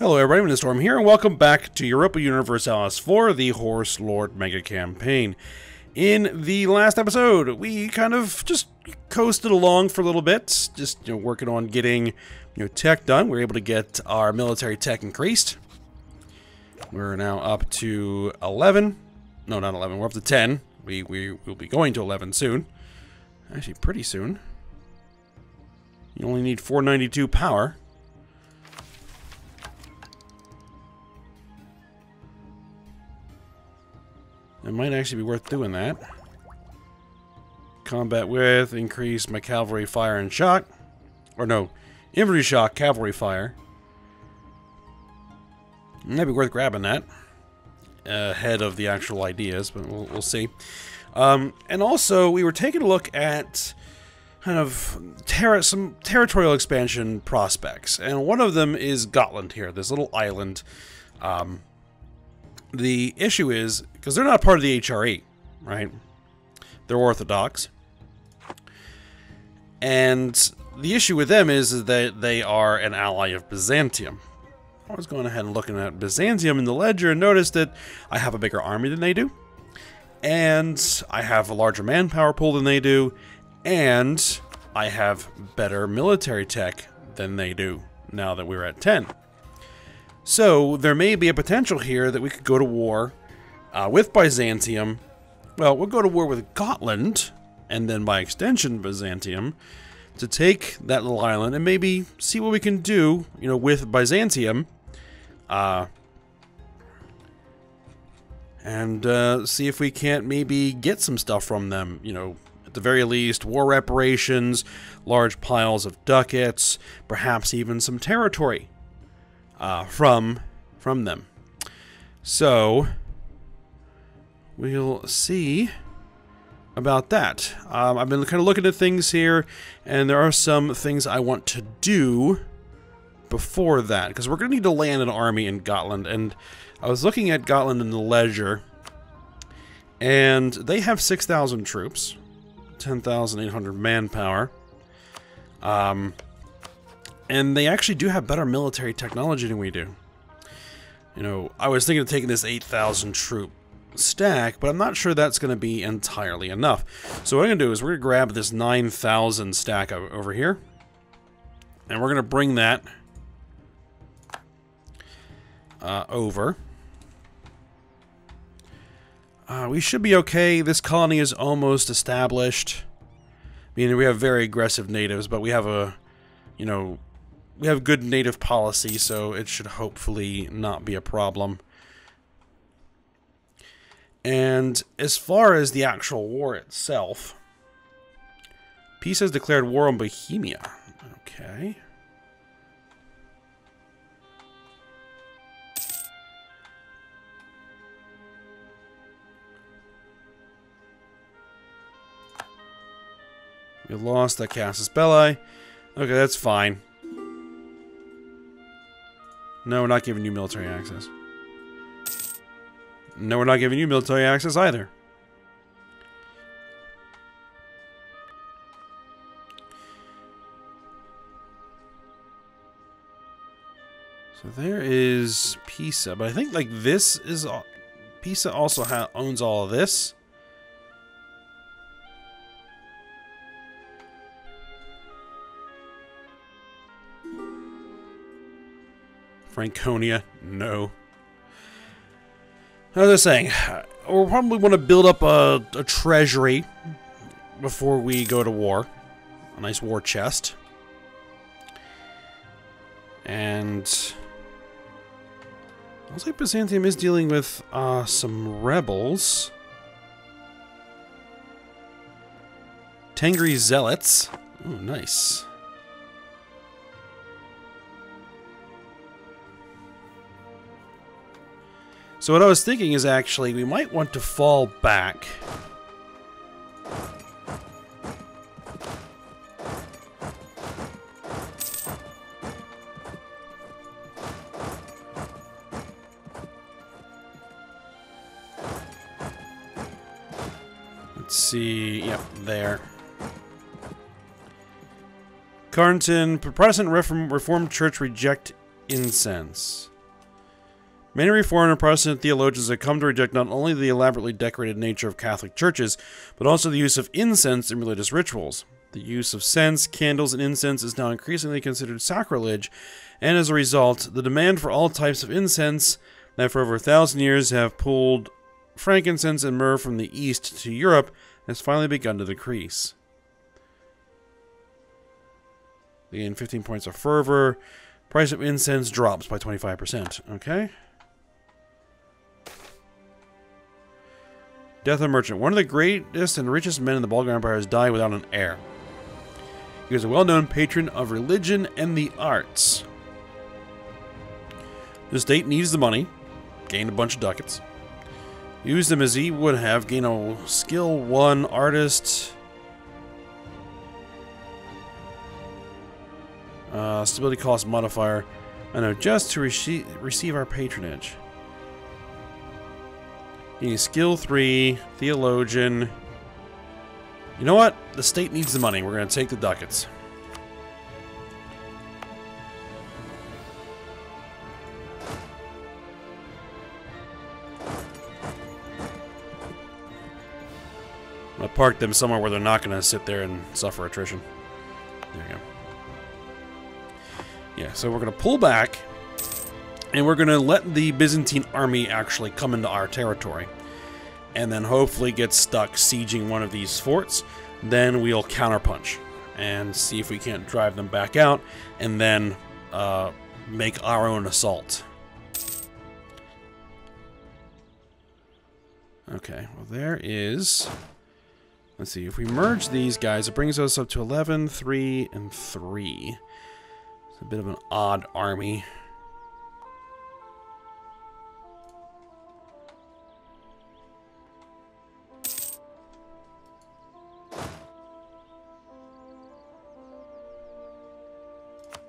Hello everybody, I'm Storm here, and welcome back to Europa Universalis for the Horse Lord Mega Campaign. In the last episode, we kind of just coasted along for a little bit, just you know, working on getting you know tech done. We were able to get our military tech increased. We're now up to 11. No, not 11. We're up to 10. We we will be going to 11 soon. Actually, pretty soon. You only need 492 power. It might actually be worth doing that. Combat width, increase my cavalry fire and shock. Or no, infantry shock, cavalry fire. Might be worth grabbing that. Ahead of the actual ideas, but we'll, we'll see. Um, and also, we were taking a look at kind of ter some territorial expansion prospects. And one of them is Gotland here, this little island. Um, the issue is because they're not part of the HRE, right? They're Orthodox. And the issue with them is that they are an ally of Byzantium. I was going ahead and looking at Byzantium in the ledger and noticed that I have a bigger army than they do. And I have a larger manpower pool than they do. And I have better military tech than they do now that we're at 10. So there may be a potential here that we could go to war uh, with Byzantium. Well, we'll go to war with Gotland, and then by extension Byzantium, to take that little island and maybe see what we can do, you know, with Byzantium. Uh, and uh, see if we can't maybe get some stuff from them, you know, at the very least, war reparations, large piles of ducats, perhaps even some territory uh, from from them. So we'll see about that. Um, I've been kind of looking at things here, and there are some things I want to do before that, because we're going to need to land an army in Gotland, and I was looking at Gotland in the Ledger, and they have 6,000 troops, 10,800 manpower, um, and they actually do have better military technology than we do. You know, I was thinking of taking this 8,000 troop stack, but I'm not sure that's going to be entirely enough. So what I'm going to do is we're going to grab this 9,000 stack over here, and we're going to bring that uh, over. Uh, we should be okay. This colony is almost established. I mean, we have very aggressive natives, but we have a, you know, we have good native policy, so it should hopefully not be a problem. And as far as the actual war itself, Pisa has declared war on Bohemia. Okay. We lost that Casus Belli. Okay, that's fine. No, we're not giving you military access. No, we're not giving you military access either. So there is Pisa, but I think like this is Pisa also owns all of this. Franconia, no. As I was saying, we'll probably want to build up a, a treasury before we go to war. A nice war chest. And... Looks like Byzantium is dealing with uh, some rebels. Tengri Zealots. Oh, nice. So what I was thinking is actually we might want to fall back. Let's see, yep, there. Carnton, Protestant Reform, Reformed Church reject incense. Many Reformed and Protestant theologians have come to reject not only the elaborately decorated nature of Catholic churches, but also the use of incense in religious rituals. The use of scents, candles, and incense is now increasingly considered sacrilege, and as a result, the demand for all types of incense that for over a thousand years have pulled frankincense and myrrh from the east to Europe has finally begun to decrease. Again, 15 points of fervor. Price of incense drops by 25%. Okay. Death of a Merchant. One of the greatest and richest men in the Bulgar Empire has died without an heir. He was a well-known patron of religion and the arts. The state needs the money. Gained a bunch of ducats. Use them as he would have. Gain a skill 1 artist. Uh, stability cost modifier. I know, just to rece receive our patronage. Skill 3, theologian. You know what? The state needs the money. We're going to take the ducats. I park them somewhere where they're not going to sit there and suffer attrition. There you go. Yeah, so we're going to pull back and we're going to let the Byzantine army actually come into our territory. And then hopefully get stuck sieging one of these forts. Then we'll counterpunch and see if we can't drive them back out. And then uh, make our own assault. Okay, well there is... Let's see, if we merge these guys, it brings us up to 11, 3, and 3. It's a bit of an odd army.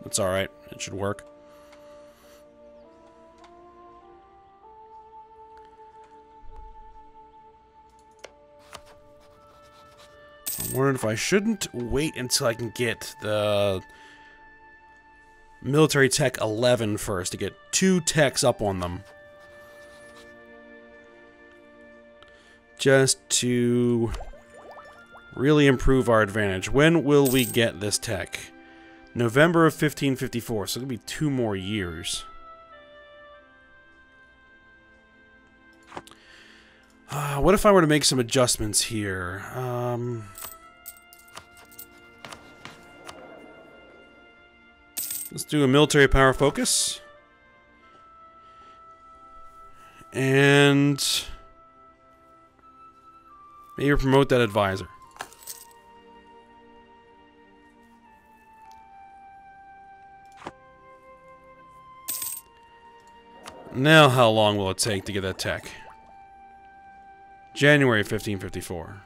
It's alright. It should work. I'm wondering if I shouldn't wait until I can get the military tech 11 first to get two techs up on them. Just to really improve our advantage. When will we get this tech? November of 1554, so it'll be two more years. Uh, what if I were to make some adjustments here? Um, let's do a military power focus. And maybe promote that advisor. Now how long will it take to get that tech? January 1554.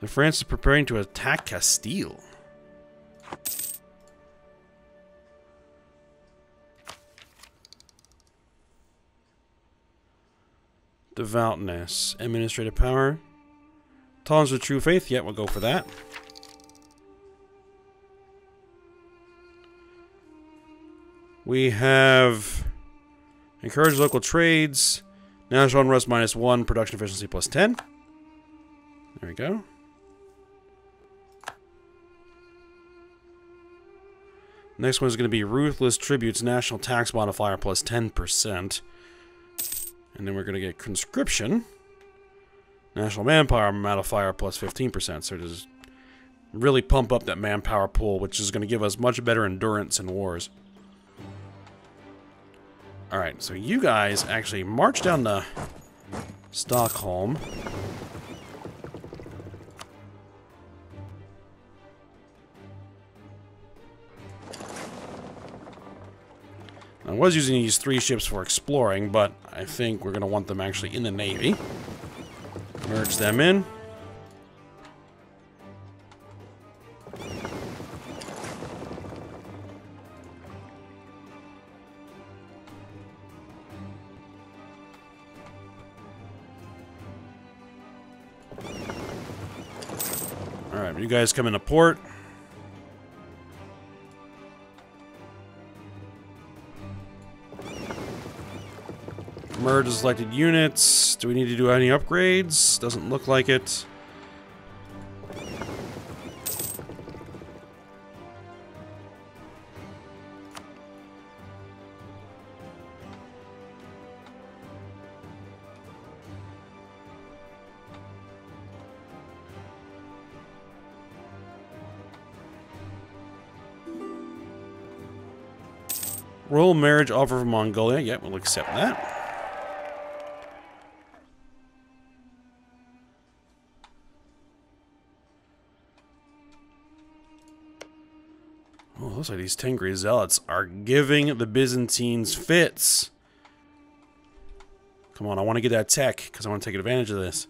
The France is preparing to attack Castile. Devoutness. Administrative power. Tolerance of true faith. Yeah, we'll go for that. We have encourage local trades, national unrest minus one, production efficiency plus 10. There we go. Next one is going to be ruthless tributes, national tax modifier plus 10%. And then we're going to get conscription, national manpower modifier plus 15%. So just really pump up that manpower pool, which is going to give us much better endurance in wars. Alright, so you guys actually march down to Stockholm. I was using these three ships for exploring, but I think we're going to want them actually in the Navy. Merge them in. Alright, you guys come into port. Merge selected units. Do we need to do any upgrades? Doesn't look like it. Marriage offer from Mongolia. Yep, we'll accept that. Oh, looks like these Tengri zealots are giving the Byzantines fits. Come on, I want to get that tech because I want to take advantage of this.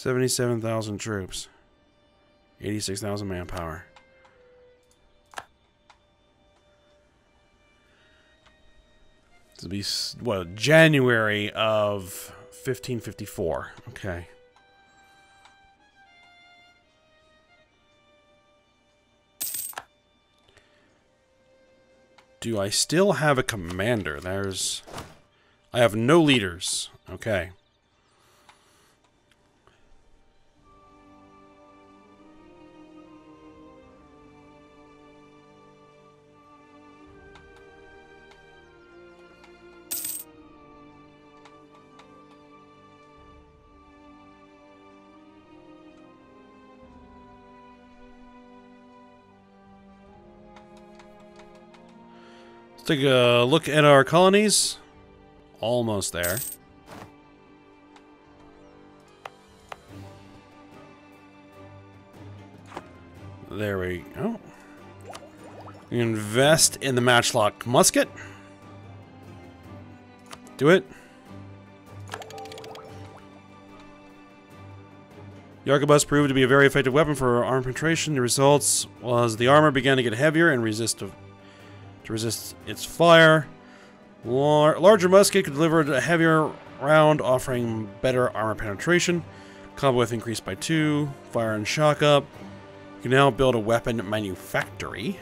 Seventy-seven thousand troops, eighty-six thousand manpower. To be well, January of 1554. Okay. Do I still have a commander? There's I have no leaders. Okay. Take a look at our colonies. Almost there. There we go. Invest in the matchlock musket. Do it. The arquebus proved to be a very effective weapon for armor penetration. The results was the armor began to get heavier and resist to resist its fire. Lar larger musket could deliver a heavier round, offering better armor penetration. Combat width increased by 2. Fire and shock up. You can now build a weapon manufactory.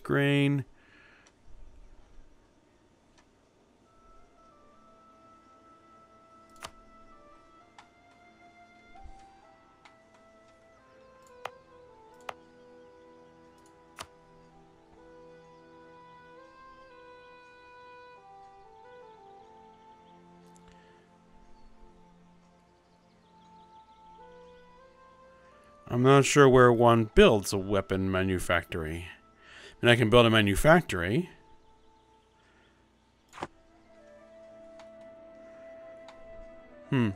Grain. I'm not sure where one builds a weapon manufactory. And I can build a manufactory. Hmm.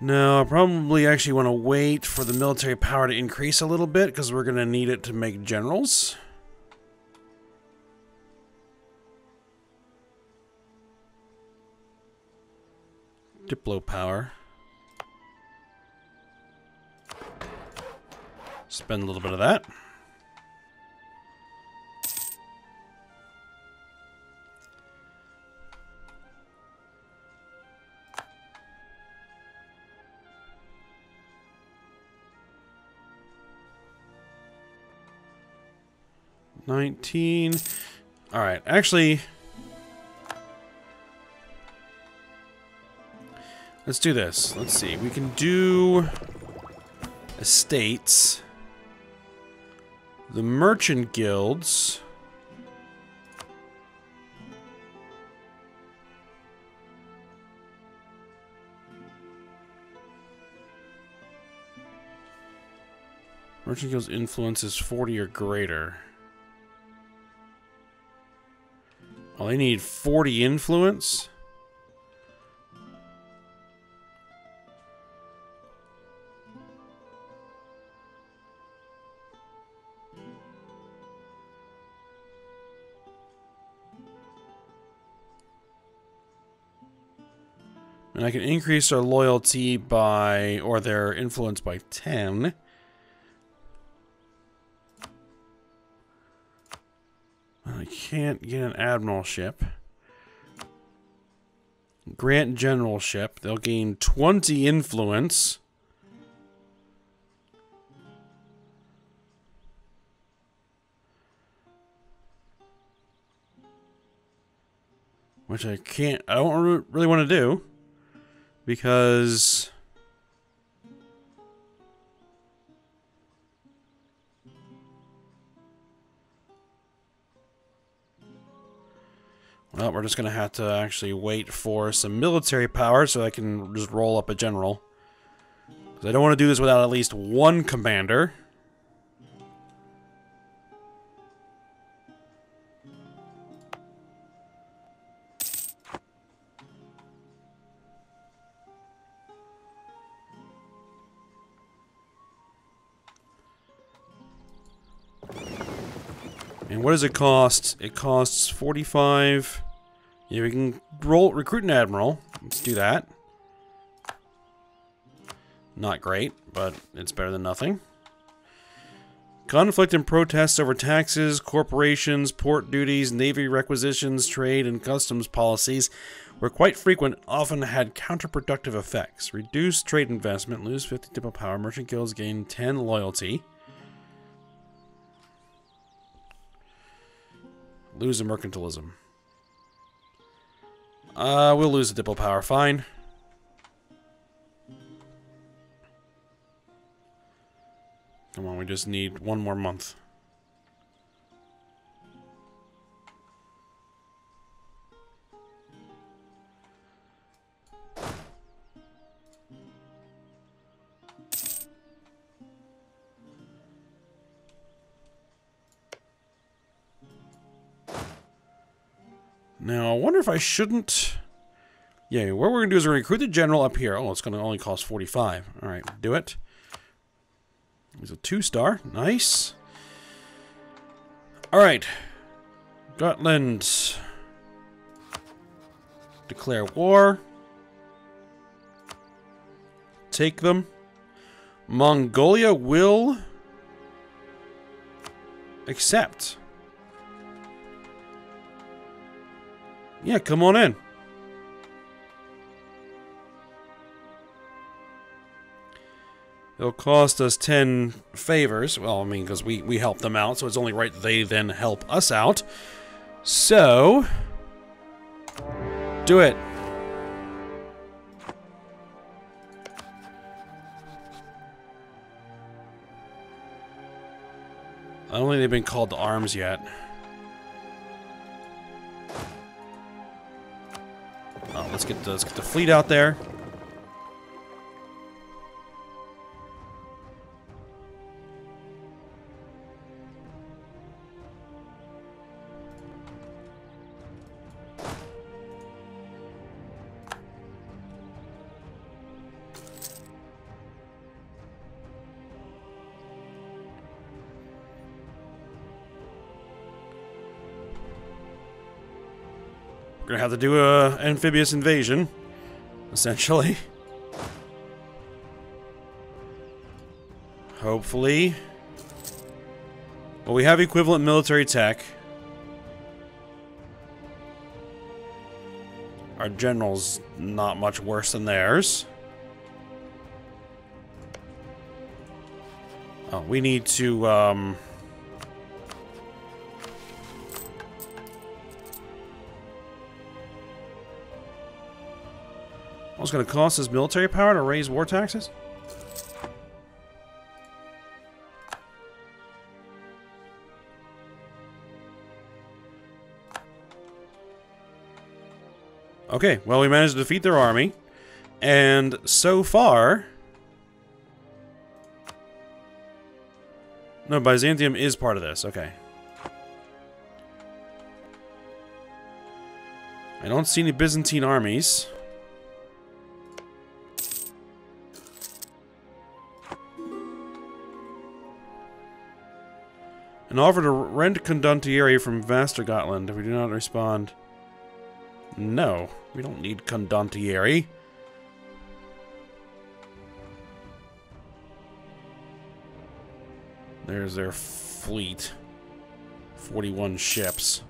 No, I probably actually want to wait for the military power to increase a little bit because we're going to need it to make generals. Diplo power. Spend a little bit of that. Nineteen. All right, actually, Let's do this. Let's see. We can do estates. The merchant guilds. Merchant Guild's influence is 40 or greater. Well, they need 40 influence? And I can increase their loyalty by, or their influence by 10. I can't get an admiralship. Grant generalship. They'll gain 20 influence. Which I can't, I don't really want to do because Well, we're just going to have to actually wait for some military power so I can just roll up a general. Because I don't want to do this without at least one commander. And what does it cost? It costs 45. Yeah, we can roll recruit an admiral. Let's do that. Not great, but it's better than nothing. Conflict and protests over taxes, corporations, port duties, navy requisitions, trade, and customs policies were quite frequent, often had counterproductive effects. Reduce trade investment, lose 50 diplo power, merchant guilds gain 10 loyalty. Lose a mercantilism. Uh, we'll lose the diplo power, fine. Come on, we just need one more month. Now, I wonder if I shouldn't... Yeah, what we're going to do is we're going to recruit the general up here. Oh, it's going to only cost 45. All right, do it. He's a two-star. Nice. All right. Gotland. Declare war. Take them. Mongolia will accept. Yeah, come on in. It'll cost us 10 favors. Well, I mean, because we, we help them out, so it's only right they then help us out. So... Do it. I don't think they've been called to arms yet. Oh, let's get the, let's get the fleet out there. Gonna have to do a amphibious invasion, essentially. Hopefully. Well, we have equivalent military tech. Our general's not much worse than theirs. Oh, we need to, um... What's going to cost us military power to raise war taxes? Okay, well, we managed to defeat their army. And so far... No, Byzantium is part of this. Okay. I don't see any Byzantine armies. An offer to rent Condottieri from Vastergotland if we do not respond. No, we don't need Condottieri. There's their fleet. 41 ships.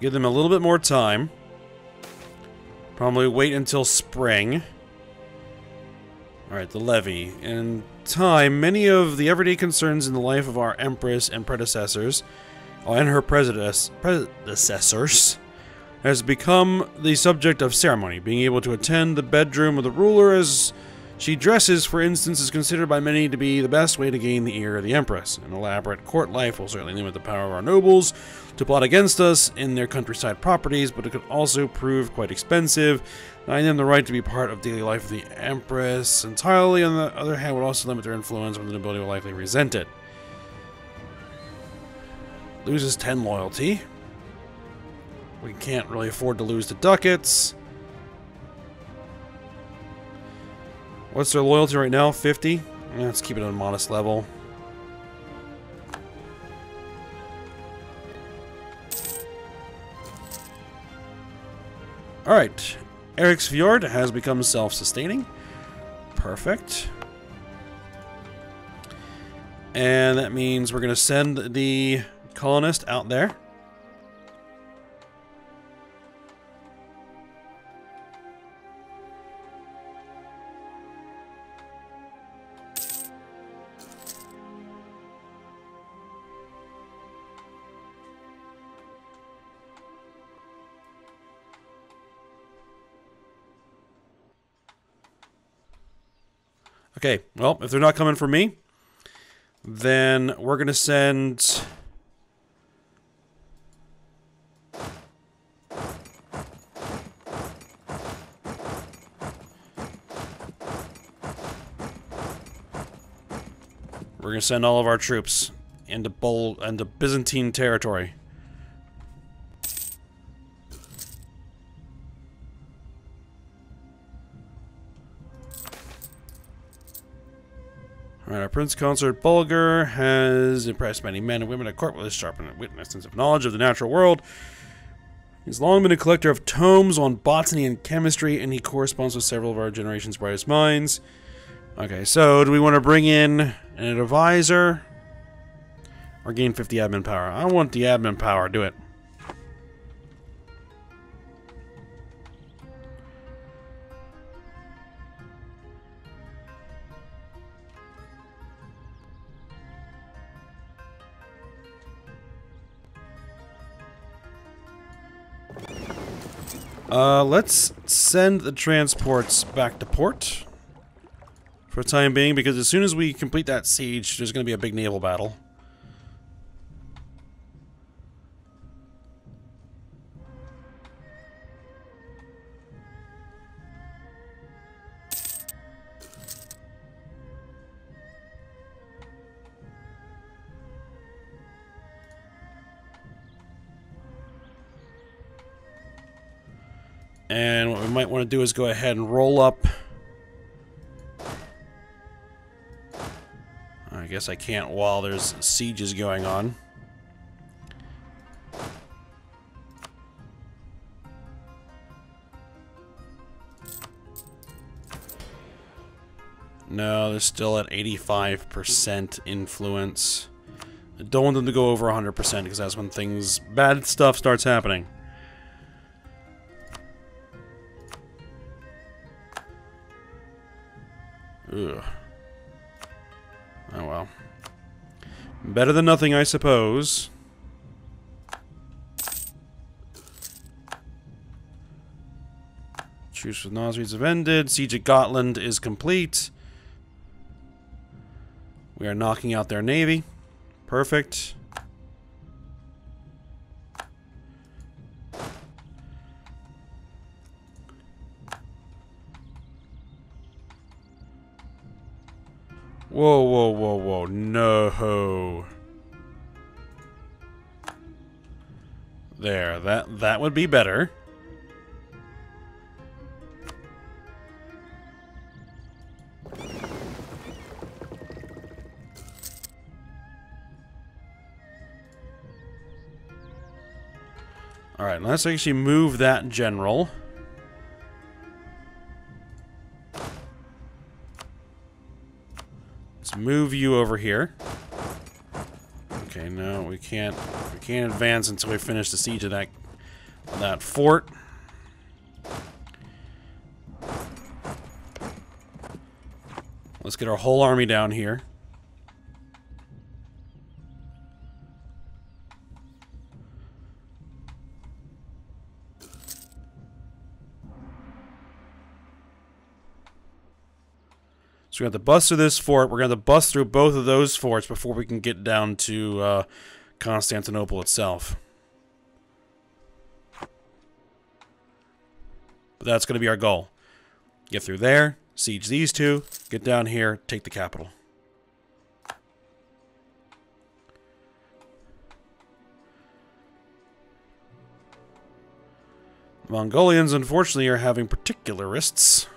Give them a little bit more time. Probably wait until spring. Alright, the levy. In time, many of the everyday concerns in the life of our empress and predecessors, oh, and her predecessors, has become the subject of ceremony. Being able to attend the bedroom of the ruler as she dresses, for instance, is considered by many to be the best way to gain the ear of the empress. An elaborate court life will certainly limit the power of our nobles, to plot against us in their countryside properties, but it could also prove quite expensive. Denying them the right to be part of daily life of the Empress entirely, on the other hand, would also limit their influence when the nobility will likely resent it. Loses 10 loyalty. We can't really afford to lose the ducats. What's their loyalty right now? 50? let's keep it on a modest level. Alright. Eric's Fjord has become self-sustaining. Perfect. And that means we're going to send the colonist out there. Okay, well, if they're not coming for me, then we're going to send... We're going to send all of our troops into, Bol into Byzantine territory. Our Prince Consort Bulger has impressed many men and women at court with his sharp and witness sense of knowledge of the natural world. He's long been a collector of tomes on botany and chemistry, and he corresponds with several of our generation's brightest minds. Okay, so do we want to bring in an advisor? Or gain 50 admin power? I want the admin power, do it. Uh, let's send the transports back to port. For the time being, because as soon as we complete that siege, there's going to be a big naval battle. And what we might want to do is go ahead and roll up. I guess I can't while there's sieges going on. No, they're still at 85% influence. I don't want them to go over 100% because that's when things, bad stuff starts happening. Better than nothing, I suppose. Truce with Nasrids have ended. Siege at Gotland is complete. We are knocking out their navy. Whoa, whoa, whoa, whoa. No. There, that that would be better. Alright, let's actually move that general. Move you over here. Okay, no, we can't we can't advance until we finish the siege of that that fort. Let's get our whole army down here. So we have to bust through this fort. We're going to bust through both of those forts before we can get down to uh, Constantinople itself. But that's going to be our goal. Get through there, siege these two, get down here, take the capital. Mongolians, unfortunately, are having particularists.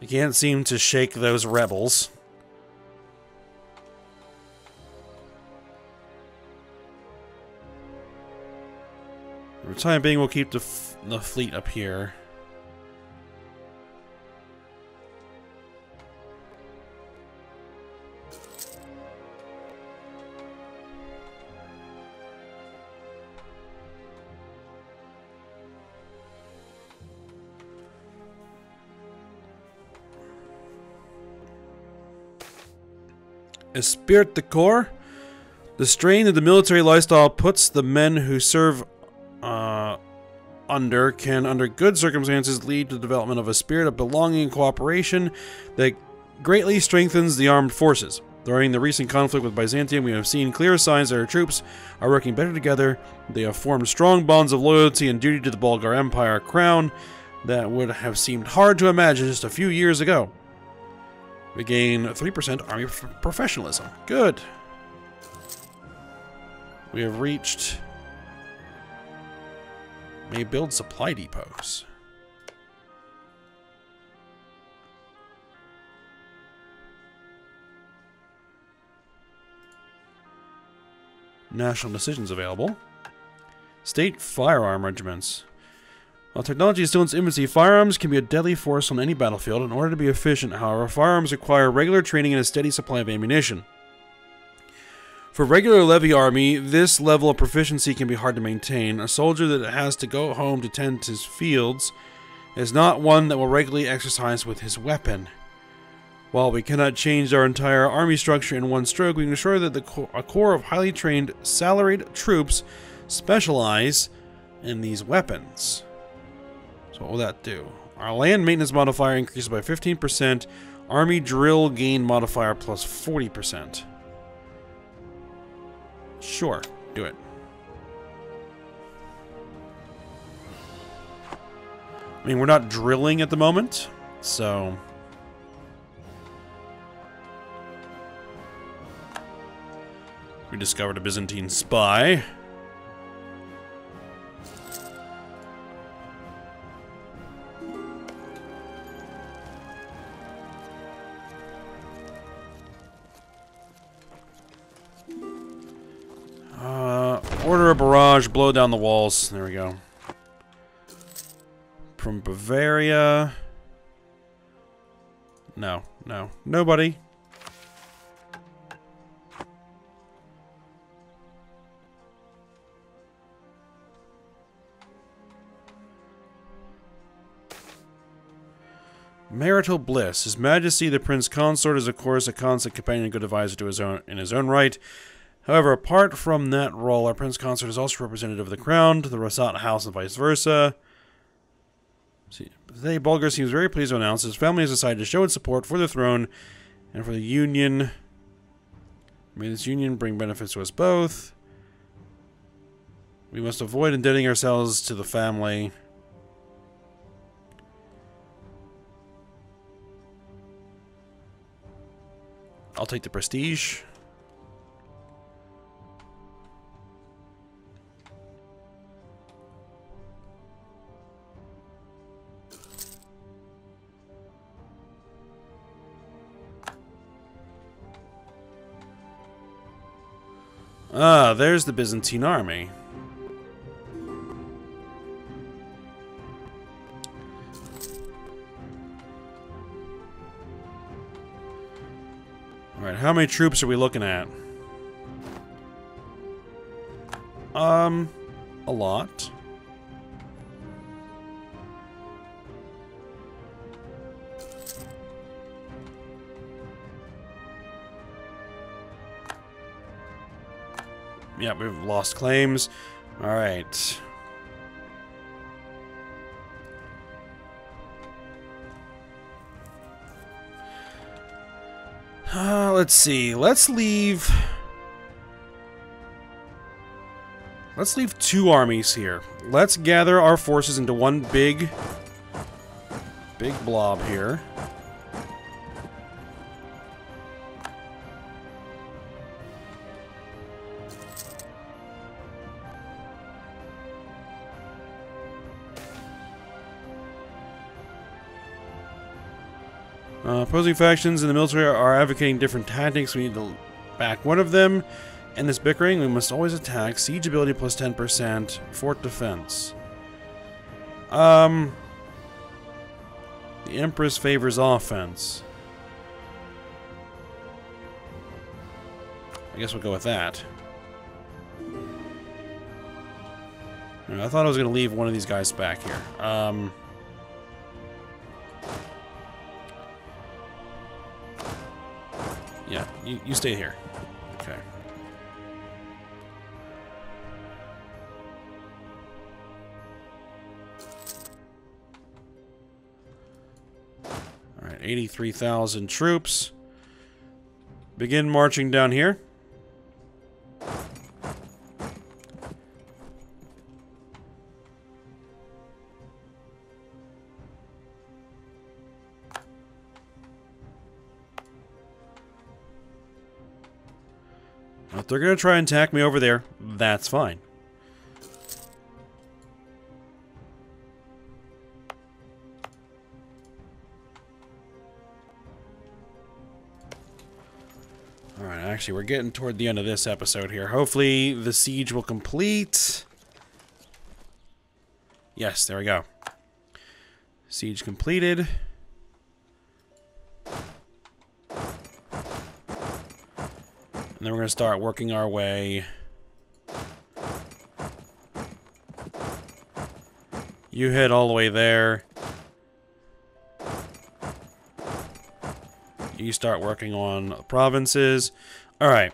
They can't seem to shake those rebels. For the time being, we'll keep the, the fleet up here. Esprit de corps. The strain of the military lifestyle puts the men who serve uh, under can, under good circumstances, lead to the development of a spirit of belonging and cooperation that greatly strengthens the armed forces. During the recent conflict with Byzantium, we have seen clear signs that our troops are working better together. They have formed strong bonds of loyalty and duty to the Bulgar Empire crown that would have seemed hard to imagine just a few years ago. We gain 3% army professionalism. Good. We have reached... May build supply depots. National decisions available. State firearm regiments. While technology is still in its infancy, firearms can be a deadly force on any battlefield. In order to be efficient, however, firearms require regular training and a steady supply of ammunition. For regular levy army, this level of proficiency can be hard to maintain. A soldier that has to go home to tend his fields is not one that will regularly exercise with his weapon. While we cannot change our entire army structure in one stroke, we can ensure that the a corps of highly trained, salaried troops specialize in these weapons. So what will that do? Our land maintenance modifier increases by 15%. Army drill gain modifier plus 40%. Sure, do it. I mean, we're not drilling at the moment, so... We discovered a Byzantine spy. Barrage, blow down the walls. There we go. From Bavaria. No, no. Nobody. Marital bliss. His Majesty the Prince Consort is of course a constant companion and good advisor to his own in his own right. However, apart from that role, our Prince Consort is also representative of the Crown, to the Rosat House, and vice versa. See, today, Bulgar seems very pleased to announce his family has decided to show its support for the throne and for the Union. May this union bring benefits to us both. We must avoid indebting ourselves to the family. I'll take the prestige. Ah, there's the Byzantine army. Alright, how many troops are we looking at? Um, a lot. Yeah, we've lost claims. Alright. Uh, let's see. Let's leave... Let's leave two armies here. Let's gather our forces into one big... Big blob here. Opposing factions in the military are advocating different tactics. We need to back one of them. In this bickering, we must always attack. Siege ability plus 10%. Fort defense. Um... The Empress favors offense. I guess we'll go with that. I thought I was going to leave one of these guys back here. Um... Yeah, you, you stay here. Okay. Alright, 83,000 troops. Begin marching down here. They're going to try and attack me over there, that's fine. Alright, actually, we're getting toward the end of this episode here. Hopefully, the siege will complete. Yes, there we go. Siege completed. And then we're going to start working our way. You head all the way there. You start working on provinces. Alright.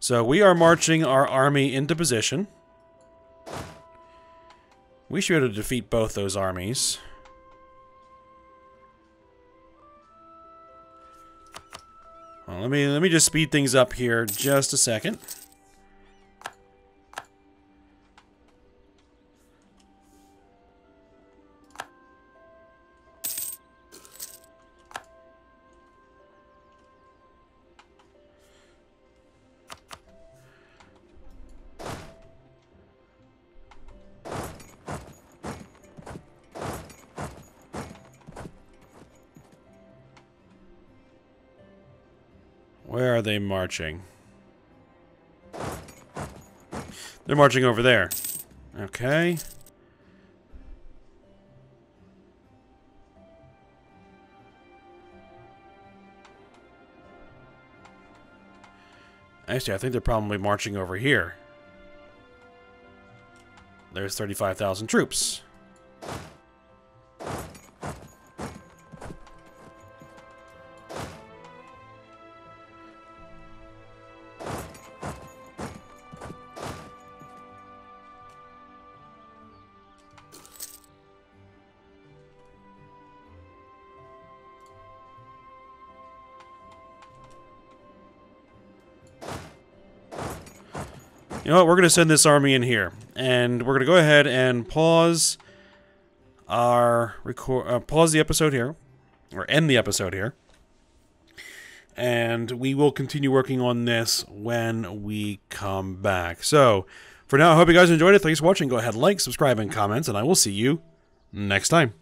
So we are marching our army into position. We should be able to defeat both those armies. Let me let me just speed things up here just a second. Marching? They're marching over there. Okay. Actually, I think they're probably marching over here. There's 35,000 troops. You know what? We're going to send this army in here. And we're going to go ahead and pause our record, uh, pause the episode here. Or end the episode here. and we will continue working on this when we come back. So, for now, I hope you guys enjoyed it. Thanks for watching. Go ahead, like, subscribe, and comments, and I will see you next time.